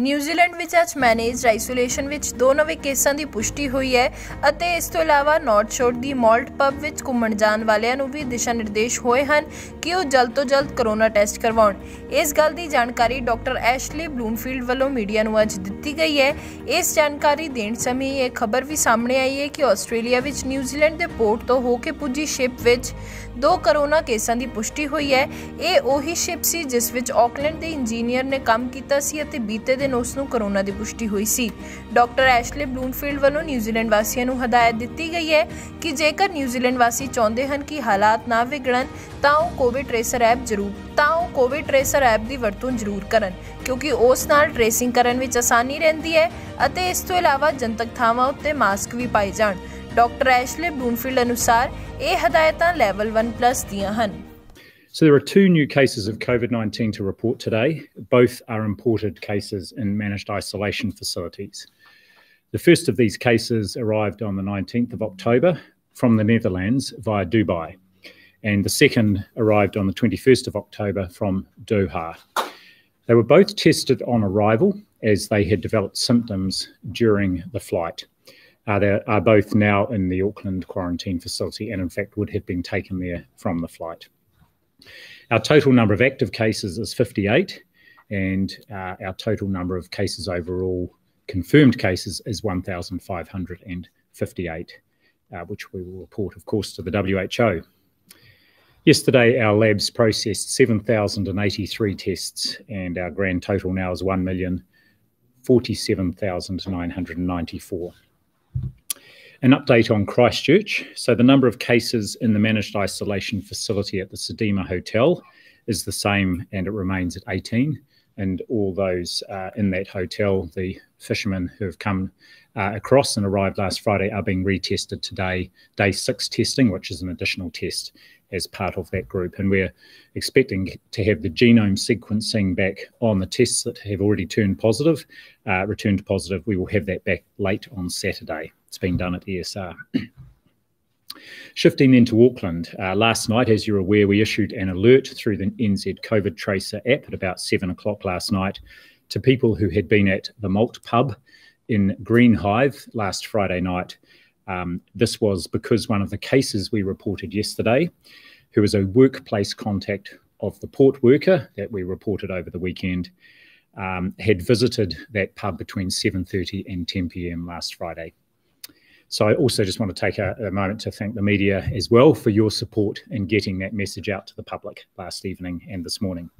New Zealand ਵਿੱਚ ਅੱਜ managed isolation ਵਿੱਚ ਦੋ ਨਵੇਂ ਕੇਸਾਂ ਦੀ ਪੁਸ਼ਟੀ ਹੋਈ ਹੈ ਅਤੇ ਇਸ ਤੋਂ ਇਲਾਵਾ ਨਾਰਥ ਸ਼ੋਰ ਦੀ ਮਾਲਟ ਪਬ ਵਿੱਚ ਘੁੰਮਣ ਜਾਣ ਵਾਲਿਆਂ ਨੂੰ ਵੀ ਦਿਸ਼ਾ ਨਿਰਦੇਸ਼ ਹੋਏ ਹਨ ਕਿ ਉਹ ਜਲਦ ਤੋਂ ਜਲਦ ਕਰੋਨਾ ਟੈਸਟ ਕਰਵਾਉਣ। ਇਸ ਗੱਲ ਦੀ ਜਾਣਕਾਰੀ ਡਾਕਟਰ ਐਸ਼ਲੀ ਬਲੂਮਫੀਲਡ ਵੱਲੋਂ ਮੀਡੀਆ ਨੂੰ ਅੱਜ ਦਿੱਤੀ ਗਈ ਹੈ। ਇਸ ਜਾਣਕਾਰੀ ਦੇਣ ਸਮੇਂ ਇਹ ਖਬਰ ਵੀ ਸਾਹਮਣੇ ਆਈ ਹੈ ਕਿ ਆਸਟ੍ਰੇਲੀਆ ਵਿੱਚ ਨਿਊਜ਼ੀਲੈਂਡ ਦੇ ਪੋਰਟ ਤੋਂ ਹੋ ਕੇ ਪੁੱਜੀ ਸ਼ਿਪ ਵਿੱਚ ਦੋ ਕਰੋਨਾ ਕੇਸਾਂ ਦੀ ਪੁਸ਼ਟੀ ਹੋਈ ਹੈ। ਇਹ ਉਹੀ ਸ਼ਿਪ ਸੀ ਜਿਸ ਵਿੱਚ ਆਕਲੈਂਡ ਦੇ ਇੰਜੀਨੀਅਰ ਨੇ ਕੰਮ ਕੀਤਾ ਸੀ ਅਤੇ ਬੀਤੇ ਦਿਨ ਉਸ ਨੂੰ ਕਰੋਨਾ ਦੀ ਪੁਸ਼ਟੀ ਹੋਈ ਸੀ। ਡਾਕਟਰ ਐਸ਼ਲੇ ਬਲੂਮਫੀਲਡ ਵੱਲੋਂ ਨਿਊਜ਼ੀਲੈਂਡ ਵਾਸੀਆਂ ਨੂੰ ਹਦਾਇਤ ਦਿੱਤੀ ਗਈ ਹੈ ਕਿ ਜੇਕਰ ਨਿਊਜ਼ੀਲੈਂਡ ਵਾਸੀ ਚਾਹੁੰਦੇ ਹਨ ਕਿ ਹਾਲਾਤ ਨਾ ਵਿਗੜਨ, ਤਾਂ ਉਹ ਕੋਵਿਡ ਟ੍ਰੇਸਰ ਐਪ ਜ਼ਰੂਰ ਤਾਂ ਉਹ ਕੋਵਿਡ ਟ੍ਰੇਸਰ ਐਪ ਦੀ ਵਰਤੋਂ ਜ਼ਰੂਰ ਕਰਨ, ਕਿਉਂਕਿ ਉਸ ਨਾਲ ਟ੍ਰੇਸਿੰਗ ਕਰਨ ਵਿੱਚ ਆਸਾਨੀ ਰਹਿੰਦੀ ਹੈ ਅਤੇ ਇਸ ਤੋਂ ਇਲਾਵਾ ਜਨਤਕ ਥਾਵਾਂ ਉੱਤੇ ਮਾਸਕ ਵੀ ਪਾਏ ਜਾਣ। ਡਾਕਟਰ ਐਸ਼ਲੇ ਬਲੂਮਫੀਲਡ ਅਨੁਸਾਰ ਇਹ ਹਦਾਇਤਾਂ ਲੈਵਲ 1+ ਦੀਆਂ ਹਨ। So there are two new cases of COVID 19 to report today. Both are imported cases in managed isolation facilities. The first of these cases arrived on the 19th of October from the Netherlands via Dubai, and the second arrived on the 21st of October from Doha. They were both tested on arrival as they had developed symptoms during the flight. Uh, they are both now in the Auckland quarantine facility and, in fact, would have been taken there from the flight. Our total number of active cases is 58, and uh, our total number of cases overall, confirmed cases, is 1,558, uh, which we will report, of course, to the WHO. Yesterday, our labs processed 7,083 tests, and our grand total now is 1,047,994. An update on Christchurch. So, the number of cases in the managed isolation facility at the Sudima Hotel is the same and it remains at 18. And all those uh, in that hotel, the fishermen who have come uh, across and arrived last Friday, are being retested today, day six testing, which is an additional test as part of that group. And we're expecting to have the genome sequencing back on the tests that have already turned positive, uh, returned positive. We will have that back late on Saturday. It's been done at ESR. Shifting then to Auckland, uh, last night, as you're aware, we issued an alert through the NZ COVID Tracer app at about seven o'clock last night to people who had been at the Malt Pub in Greenhithe last Friday night. Um, this was because one of the cases we reported yesterday, who was a workplace contact of the port worker that we reported over the weekend, um, had visited that pub between 7:30 and 10 p.m. last Friday. So I also just want to take a, a, moment to thank the media as well for your support in getting that message out to the public last evening and this morning.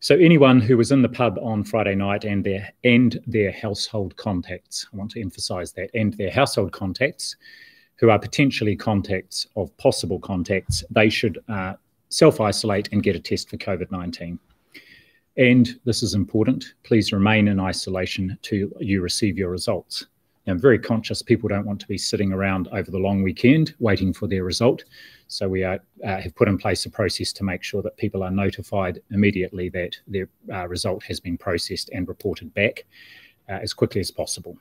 So anyone who was in the pub on Friday night and their and their household contacts, I want to emphasise that, and their household contacts who are potentially contacts of possible contacts, they should uh, self-isolate and get a test for COVID-19. And this is important. Please remain in isolation till you receive your results. I'm very conscious people don't want to be sitting around over the long weekend waiting for their result. So we are, uh, have put in place a process to make sure that people are notified immediately that their uh, result has been processed and reported back uh, as quickly as possible.